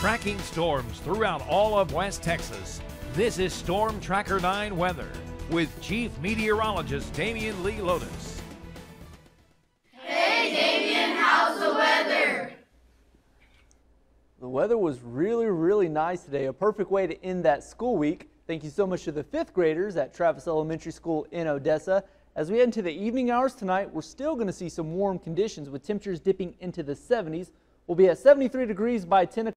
tracking storms throughout all of West Texas. This is Storm Tracker 9 weather with Chief Meteorologist Damien Lee Lodes. Hey, Damien, how's the weather? The weather was really, really nice today. A perfect way to end that school week. Thank you so much to the fifth graders at Travis Elementary School in Odessa. As we head into the evening hours tonight, we're still going to see some warm conditions with temperatures dipping into the 70s. We'll be at 73 degrees by 10 o'clock.